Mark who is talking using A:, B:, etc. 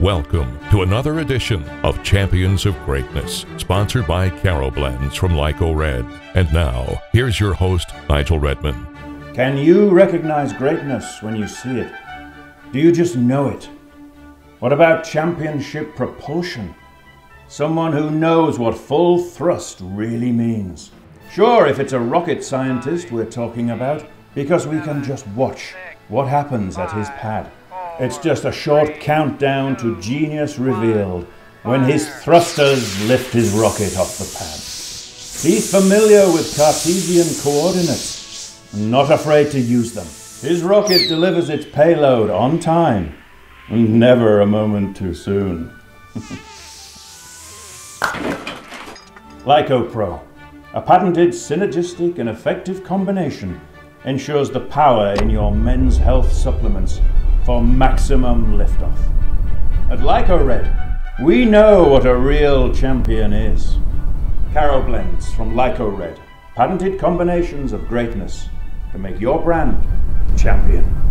A: Welcome to another edition of Champions of Greatness, sponsored by Caro Blends from Lyco Red. And now, here's your host, Nigel Redman.
B: Can you recognize greatness when you see it? Do you just know it? What about championship propulsion? Someone who knows what full thrust really means. Sure, if it's a rocket scientist we're talking about, because we can just watch what happens at his pad. It's just a short countdown to genius revealed when his thrusters lift his rocket off the pad. He's familiar with Cartesian coordinates and not afraid to use them. His rocket delivers its payload on time and never a moment too soon. Lyco Pro, a patented synergistic and effective combination, ensures the power in your men's health supplements for maximum liftoff. At Lyco Red, we know what a real champion is. Caro blends from Lyco Red, patented combinations of greatness to make your brand champion.